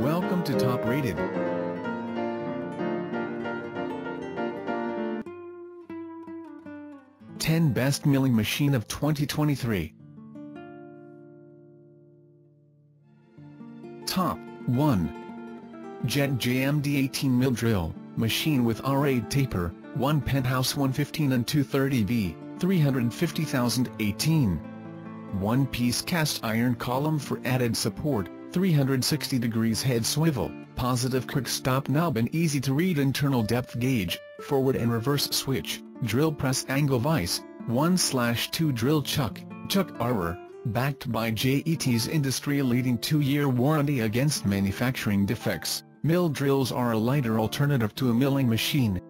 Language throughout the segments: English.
Welcome to Top Rated. Ten Best Milling Machine of 2023 Top 1 Jet JMD 18 mill drill, machine with R8 taper, 1 penthouse 115 and 230V, 350,018. One-piece cast iron column for added support, 360 degrees head swivel, positive quick stop knob and easy to read internal depth gauge, forward and reverse switch, drill press angle vise, 1-2 drill chuck, chuck arbor, backed by JET's industry-leading 2-year warranty against manufacturing defects. Mill drills are a lighter alternative to a milling machine.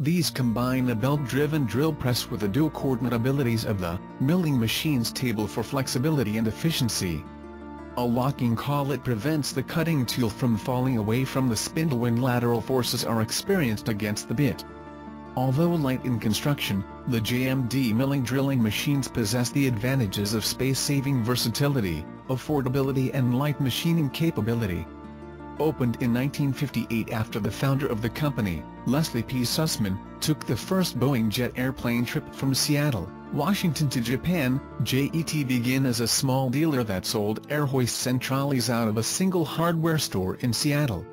These combine a belt-driven drill press with the dual coordinate abilities of the milling machine's table for flexibility and efficiency. A locking collet prevents the cutting tool from falling away from the spindle when lateral forces are experienced against the bit. Although light in construction, the JMD milling drilling machines possess the advantages of space-saving versatility, affordability and light machining capability. Opened in 1958 after the founder of the company, Leslie P. Sussman, took the first Boeing jet airplane trip from Seattle, Washington to Japan, JET began as a small dealer that sold air hoists and trolleys out of a single hardware store in Seattle.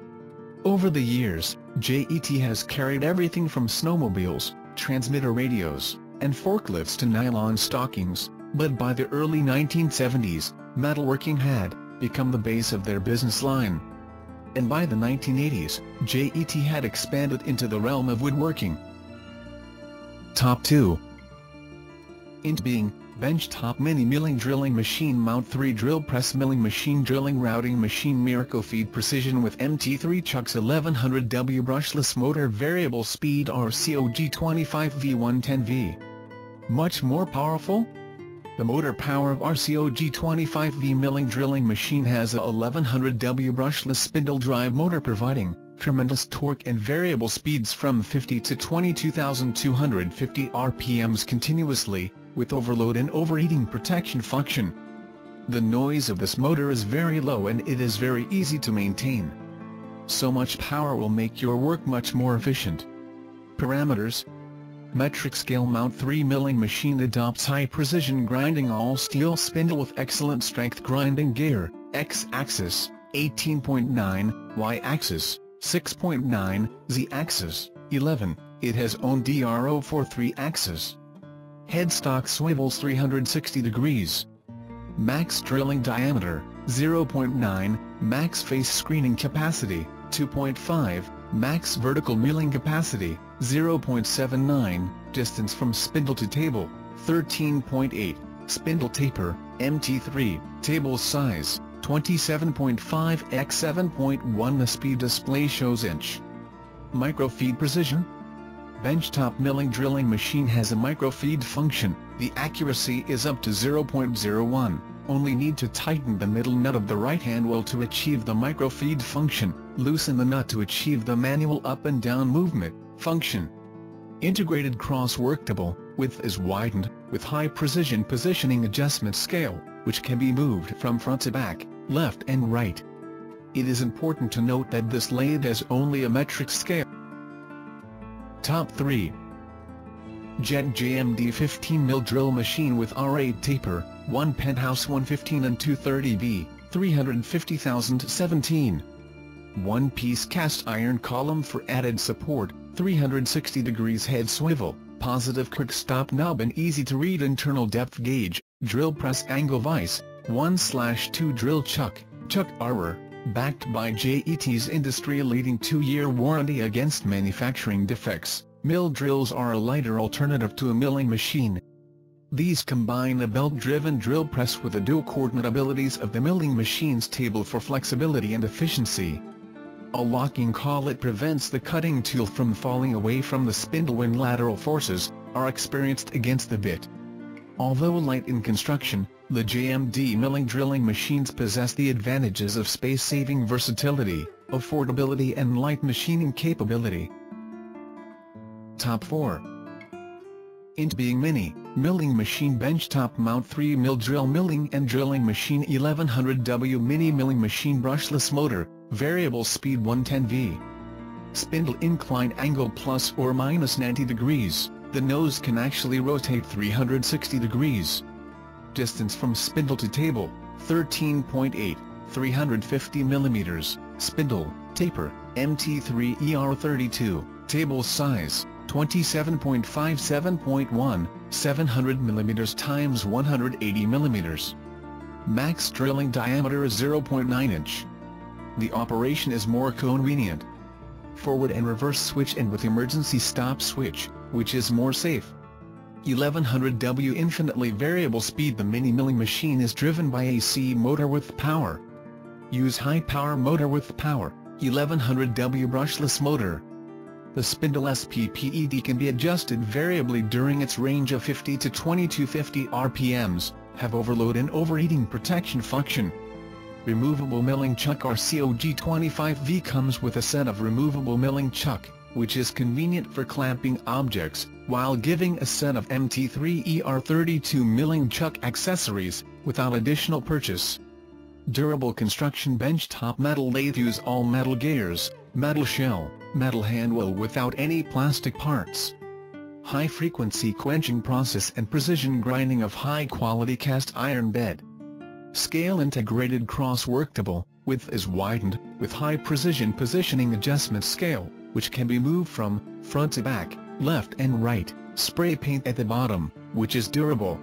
Over the years, JET has carried everything from snowmobiles, transmitter radios, and forklifts to nylon stockings, but by the early 1970s, metalworking had become the base of their business line. And by the 1980s, JET had expanded into the realm of woodworking. Top 2 INTBUYING, benchtop mini milling drilling machine mount 3 drill press milling machine drilling routing machine Miracle feed precision with MT3 chucks 1100W brushless motor variable speed RCOG 25V110V. Much more powerful? The motor power of RCOG 25V milling drilling machine has a 1100W brushless spindle drive motor providing tremendous torque and variable speeds from 50 to 22,250 RPMs continuously, with overload and overheating protection function. The noise of this motor is very low and it is very easy to maintain. So much power will make your work much more efficient. Parameters Metric scale mount 3 milling machine adopts high precision grinding all steel spindle with excellent strength grinding gear, X-axis, 18.9, Y-axis, 6.9, Z-axis, 11, it has own DRO 43 axis. Headstock swivels 360 degrees. Max drilling diameter, 0.9, max face screening capacity, 2.5, max vertical milling capacity, 0.79, distance from spindle to table, 13.8, spindle taper, MT3, table size, 27.5 x 7.1 The speed display shows inch. Microfeed precision, benchtop milling drilling machine has a microfeed function, the accuracy is up to 0.01, only need to tighten the middle nut of the right hand wheel to achieve the microfeed function, loosen the nut to achieve the manual up and down movement, function. Integrated cross worktable, width is widened, with high precision positioning adjustment scale, which can be moved from front to back, left and right. It is important to note that this lathe has only a metric scale. Top 3 Jet JMD 15 mill drill machine with R8 taper, 1 penthouse 115 and 230V, 350,017. One-piece cast iron column for added support, 360 degrees head swivel, positive quick stop knob and easy to read internal depth gauge, drill press angle vise, 1-2 drill chuck, chuck arbor, backed by JET's industry-leading 2-year warranty against manufacturing defects, mill drills are a lighter alternative to a milling machine. These combine a belt-driven drill press with the dual coordinate abilities of the milling machine's table for flexibility and efficiency. A locking collet prevents the cutting tool from falling away from the spindle when lateral forces are experienced against the bit. Although light in construction, the JMD milling drilling machines possess the advantages of space-saving versatility, affordability and light machining capability. Top 4 INTBUYING mini Milling machine benchtop mount 3 mil drill milling and drilling machine 1100W mini milling machine brushless motor, variable speed 110V. Spindle incline angle plus or minus 90 degrees, the nose can actually rotate 360 degrees. Distance from spindle to table, 13.8, 350 millimeters, spindle, taper, MT3 ER32, table size, 27.57.1, 700 mm times 180 mm. Max drilling diameter is 0.9 inch. The operation is more convenient. Forward and reverse switch and with emergency stop switch, which is more safe. 1100W infinitely variable speed The mini milling machine is driven by AC motor with power. Use high power motor with power, 1100W brushless motor. The spindle SPPED can be adjusted variably during its range of 50 to 2250 RPMs, have overload and overheating protection function. Removable milling chuck RCOG25V comes with a set of removable milling chuck, which is convenient for clamping objects, while giving a set of MT3 ER32 milling chuck accessories, without additional purchase. Durable construction benchtop metal lathe use all metal gears, metal shell, metal handle without any plastic parts. High-frequency quenching process and precision grinding of high-quality cast iron bed. Scale integrated cross-worktable, width is widened, with high-precision positioning adjustment scale, which can be moved from, front to back, left and right, spray paint at the bottom, which is durable.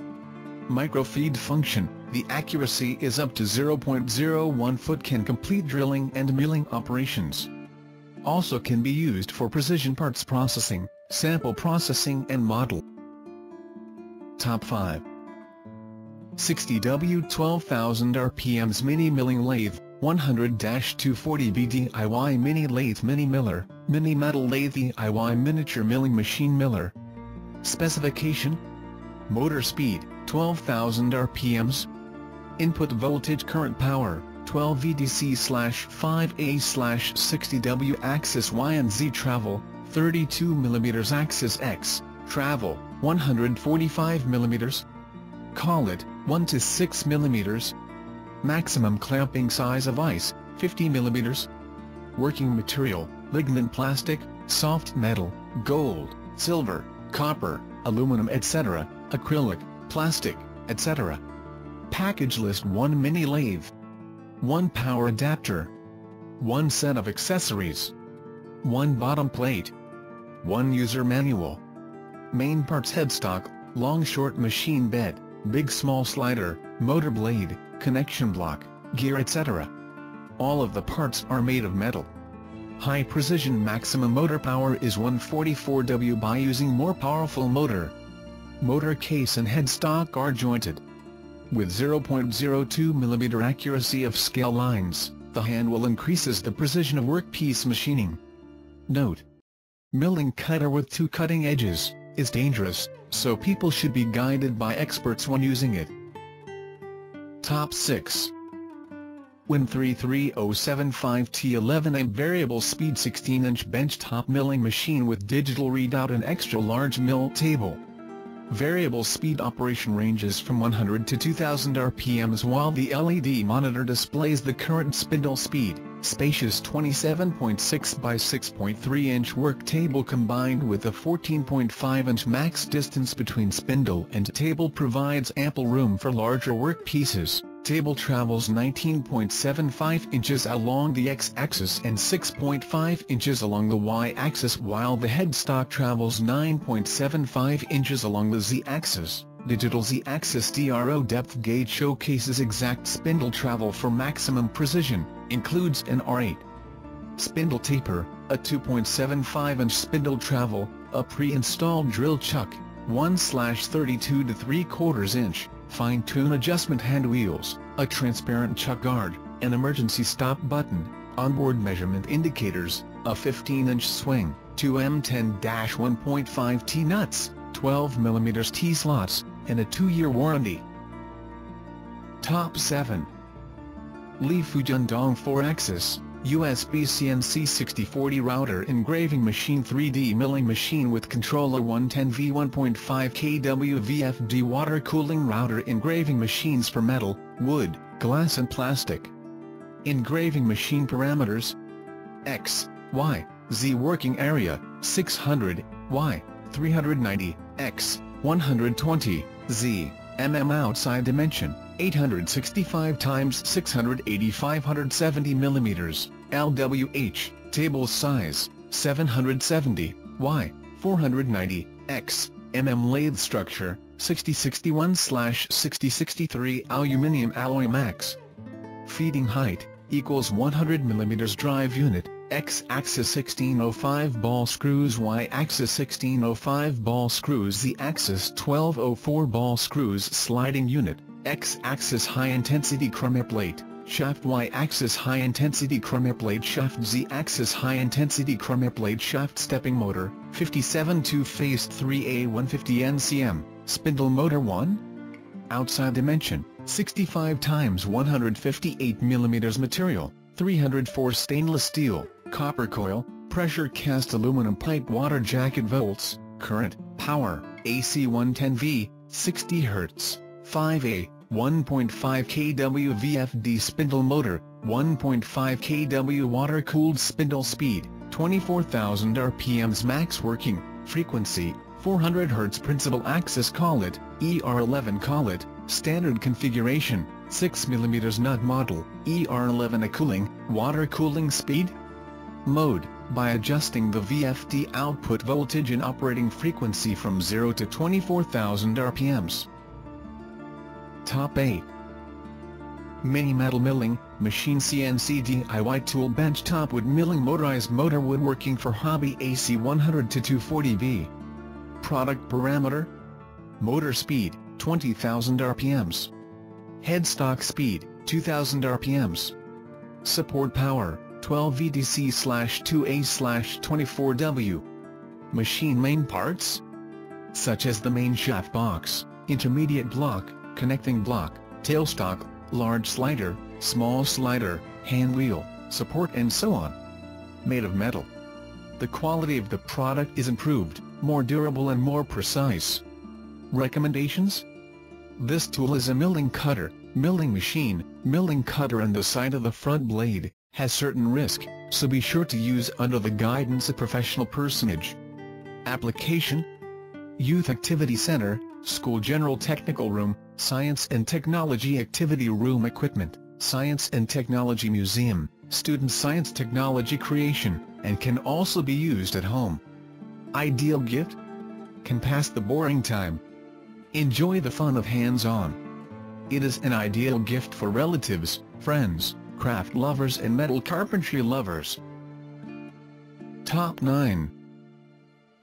Microfeed function, the accuracy is up to 0.01 foot. Can complete drilling and milling operations. Also can be used for precision parts processing, sample processing and model. Top 5 60W 12,000 RPMs Mini Milling Lathe 100-240B DIY Mini Lathe Mini Miller, Mini Metal Lathe DIY Miniature Milling Machine Miller Specification Motor speed, 12,000 RPMs Input voltage current power, 12 VDC slash 5A slash 60W axis Y and Z travel, 32 mm axis X, travel, 145 mm. Collet, 1 to 6 mm. Maximum clamping size of ice, 50 mm. Working material, lignin plastic, soft metal, gold, silver, copper, aluminum etc., acrylic, plastic, etc. Package list 1 mini lathe 1 power adapter, 1 set of accessories, 1 bottom plate, 1 user manual. Main parts headstock, long short machine bed, big small slider, motor blade, connection block, gear etc. All of the parts are made of metal. High precision maximum motor power is 144 W by using more powerful motor. Motor case and headstock are jointed. With 0.02 mm accuracy of scale lines, the handle increases the precision of workpiece machining. Note. Milling cutter with two cutting edges, is dangerous, so people should be guided by experts when using it. Top 6 WEN 33075T11 A variable speed 16-inch benchtop milling machine with digital readout and extra large mill table. Variable speed operation ranges from 100 to 2000 RPMs while the LED monitor displays the current spindle speed. Spacious 27.6 by 6.3 inch work table combined with a 14.5 inch max distance between spindle and table provides ample room for larger work pieces. Table travels 19.75 inches along the x-axis and 6.5 inches along the y-axis while the headstock travels 9.75 inches along the z-axis. Digital Z-axis DRO depth gauge showcases exact spindle travel for maximum precision, includes an R8 spindle taper, a 2.75-inch spindle travel, a pre-installed drill chuck, 1-32 to 3 quarters inch, fine-tune adjustment hand wheels, a transparent chuck guard, an emergency stop button, onboard measurement indicators, a 15-inch swing, two M10-1.5 T-nuts, 12mm T-slots, and a 2-year warranty. Top 7 LiFuJunDong 4-axis, USB CNC 6040 router engraving machine 3D milling machine with controller 110V 1.5 kW VFD water cooling router engraving machines for metal, wood, glass and plastic. Engraving machine parameters X, Y, Z working area, 600, Y, 390, X, 120, Z, mm outside dimension, 865 times 680 570 millimeters, LWH, table size, 770, Y, 490, X, mm lathe structure, 6061-6063 aluminium alloy max. Feeding height, equals 100 millimeters drive unit, X-axis 1605 ball screws. Y-axis 1605 ball screws. Z-axis 1204 ball screws. Sliding unit, X-axis high-intensity crummy plate, shaft. Y-axis high-intensity crummy plate. Shaft. Z-axis high-intensity crummy plate. Shaft. Stepping motor, 57 two-phase 3A 150 NCM, spindle motor 1? Outside dimension, 65 times 158 mm material, 304 stainless steel, copper coil, pressure cast aluminum pipe water jacket volts, current, power, AC 110V, 60 Hz. 5A, 1.5 kW VFD spindle motor, 1.5 kW water-cooled spindle speed, 24,000 RPMs max working, frequency, 400 Hz principal axis collet, ER11 collet, standard configuration, 6 mm nut model, ER11 a cooling, water cooling speed? Mode, by adjusting the VFD output voltage and operating frequency from 0 to 24,000 RPMs. Top 8 Mini Metal Milling, Machine CNC DIY Tool Bench Top Wood Milling Motorized Motor Woodworking for Hobby AC 100 to 240V Product Parameter Motor Speed, 20,000 RPMs Headstock Speed, 2,000 RPMs Support Power, 12 VDC-2A-24W Machine Main Parts Such as the main shaft box, intermediate block, connecting block, tailstock, large slider, small slider, hand wheel, support and so on. Made of metal. The quality of the product is improved, more durable and more precise. Recommendations? This tool is a milling cutter, milling machine, milling cutter on the side of the front blade, has certain risk, so be sure to use under the guidance of professional personage. Application Youth Activity Center, School General Technical Room, Science and Technology Activity Room Equipment, Science and Technology Museum, Student Science Technology Creation, and can also be used at home. Ideal gift? Can pass the boring time. Enjoy the fun of hands-on. It is an ideal gift for relatives, friends, craft lovers and metal carpentry lovers. Top 9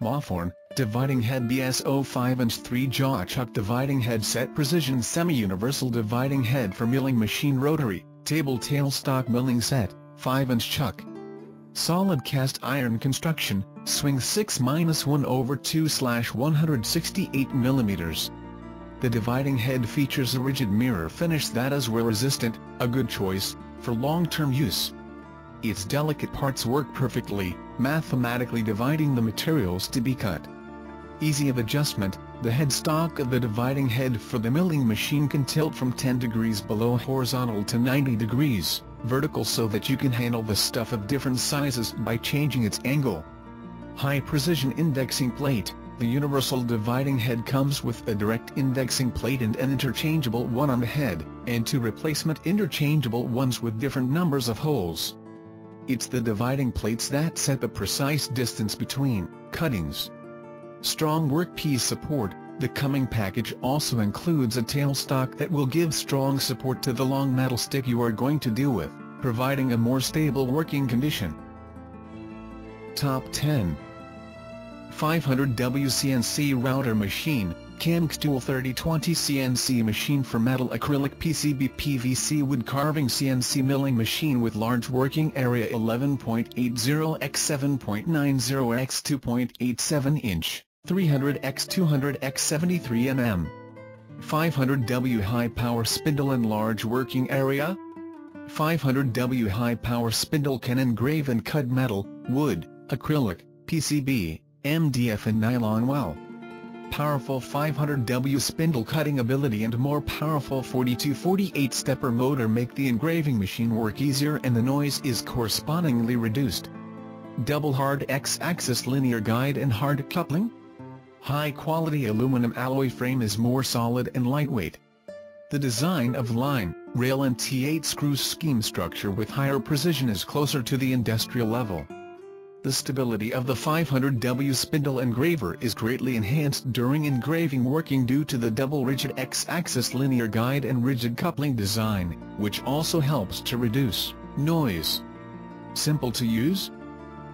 Mophorn, Dividing Head BSO 5-inch 3-jaw chuck dividing head set precision semi-universal dividing head for milling machine rotary, table tailstock milling set, 5-inch chuck. Solid cast iron construction, swing 6-1 over 2 slash 168 mm. The dividing head features a rigid mirror finish that is wear resistant, a good choice, for long-term use. Its delicate parts work perfectly, mathematically dividing the materials to be cut easy of adjustment, the headstock of the dividing head for the milling machine can tilt from 10 degrees below horizontal to 90 degrees vertical so that you can handle the stuff of different sizes by changing its angle. High precision indexing plate, the universal dividing head comes with a direct indexing plate and an interchangeable one on the head, and two replacement interchangeable ones with different numbers of holes. It's the dividing plates that set the precise distance between cuttings. Strong workpiece support, the coming package also includes a tailstock that will give strong support to the long metal stick you are going to deal with, providing a more stable working condition. Top 10 500 WCNC router machine, Camxtool 3020 CNC machine for metal acrylic PCB PVC wood carving CNC milling machine with large working area 11.80 x 7.90 x 2.87 inch. 300x 200x 73 mm. 500W high power spindle and large working area? 500W high-power spindle can engrave and cut metal, wood, acrylic, PCB, MDF and nylon well. Powerful 500W spindle cutting ability and more powerful 42-48 stepper motor make the engraving machine work easier and the noise is correspondingly reduced. Double hard X-axis linear guide and hard coupling? High-quality aluminum alloy frame is more solid and lightweight. The design of line, rail and T8 screw scheme structure with higher precision is closer to the industrial level. The stability of the 500W spindle engraver is greatly enhanced during engraving working due to the double rigid X-axis linear guide and rigid coupling design, which also helps to reduce noise. Simple to use?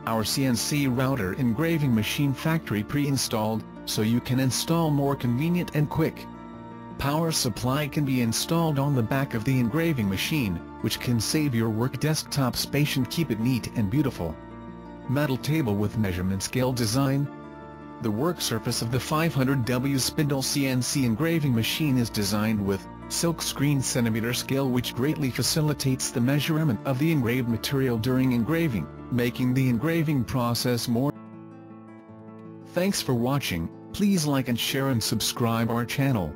Our CNC router engraving machine factory pre-installed, so you can install more convenient and quick. Power supply can be installed on the back of the engraving machine, which can save your work desktop space and keep it neat and beautiful metal table with measurement scale design. The work surface of the 500W spindle CNC engraving machine is designed with silk screen centimeter scale which greatly facilitates the measurement of the engraved material during engraving, making the engraving process more. Thanks for watching, please like and share and subscribe our channel.